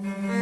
Mm-hmm.